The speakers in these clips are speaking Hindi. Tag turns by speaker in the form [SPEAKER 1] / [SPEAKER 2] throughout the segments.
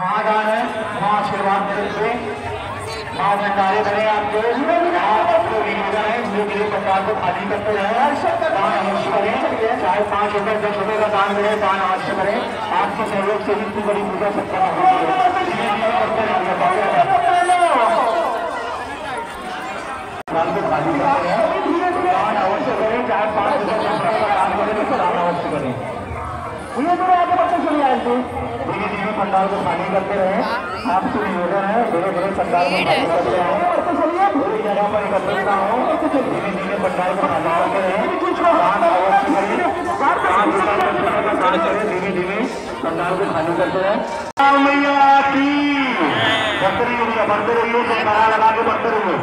[SPEAKER 1] महादान है? माँ आशीर्वाद देते माँ कार्य करें आपके। जो मेरे को खाली करते रहे दान करें चाहे पाँच रुपए दस रुपए का दान मिले दान अवश्य करें। आपके सहयोग से इतनी बड़ी पूजा सत्ता दान को खाली करते रहे दान अवश्य करें चाहे पाँच रुपए दस रुपए का दान करें तो दान अवश्य करें भैया थोड़ा आगे बढ़ते चलिए आगे धीरे पंडाल को खाली करते रहे। आपसे निवेदन है धीरे धीरे पंडाल को खाली करते रहे। पूरी जगह पर एकत्रित ना हो धीरे धीरे पंडाल को खाली करते रहे। धीरे धीरे पंडाल को खाली करते रहे। मैया की। बढ़ते रहिए बढ़ते रहिए नारा लगा के बढ़ते रहिए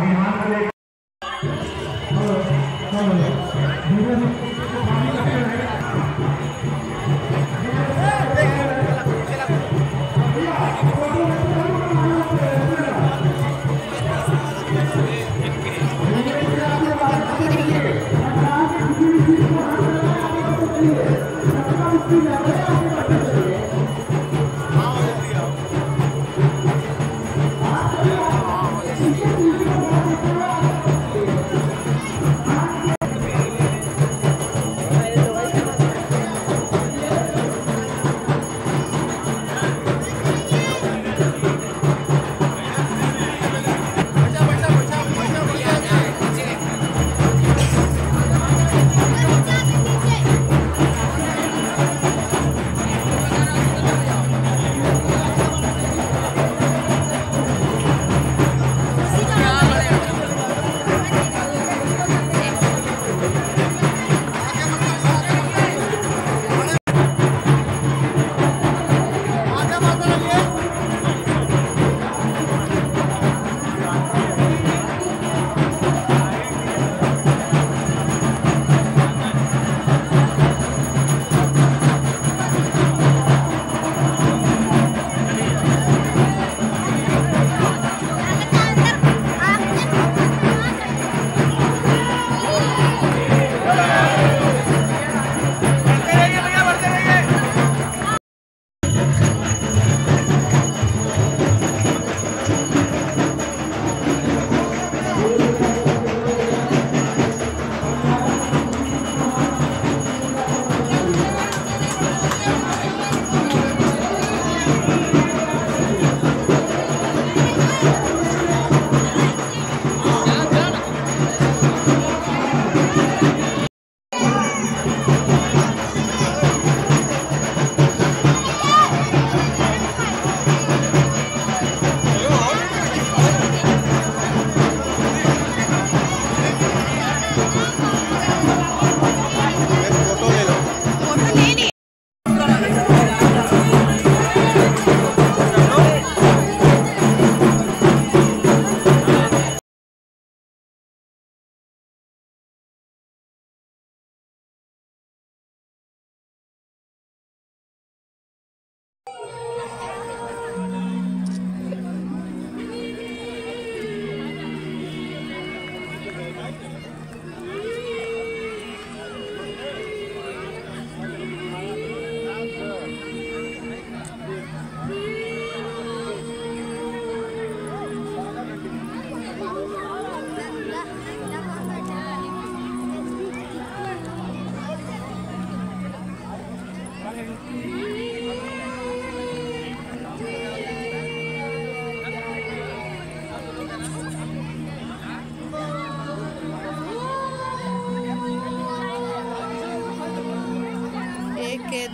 [SPEAKER 1] विमान को लेकर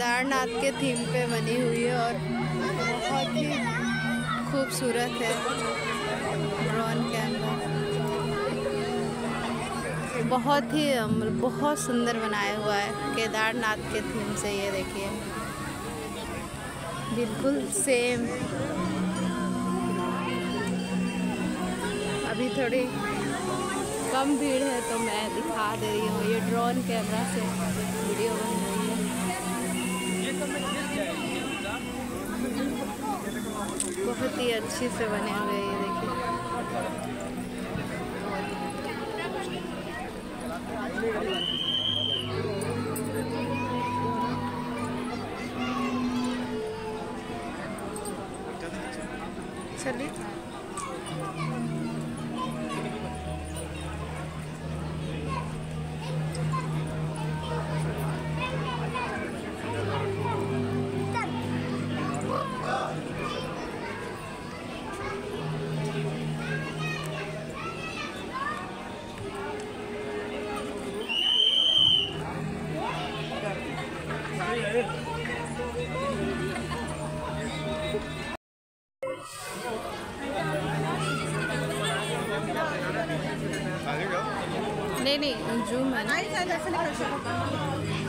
[SPEAKER 2] केदारनाथ के थीम पे बनी हुई है और बहुत ही खूबसूरत है ड्रोन कैमरा। बहुत ही बहुत सुंदर बनाया हुआ है केदारनाथ के थीम से, ये देखिए। बिल्कुल सेम अभी थोड़ी कम भीड़ है तो मैं दिखा दे रही हूँ, ये ड्रोन कैमरा से वीडियो बन रही है बहुत ही अच्छे से बने हुए ये देखिए। चलिए।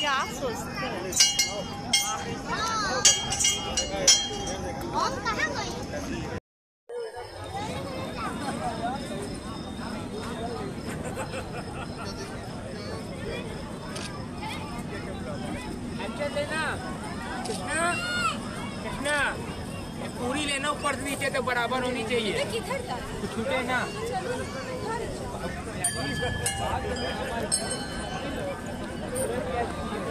[SPEAKER 2] क्या सोचते हैं।
[SPEAKER 3] पूरी लेना ऊपर से नीचे तक बराबर होनी चाहिए छूटे ना
[SPEAKER 4] चलिए अंदर चलिए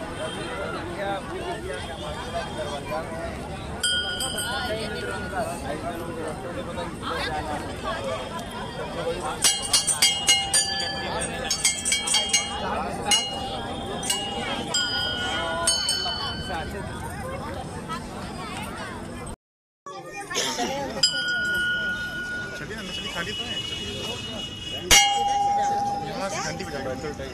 [SPEAKER 4] खाली तो है। यहाँ से घंटी बजा घंटी बजा है।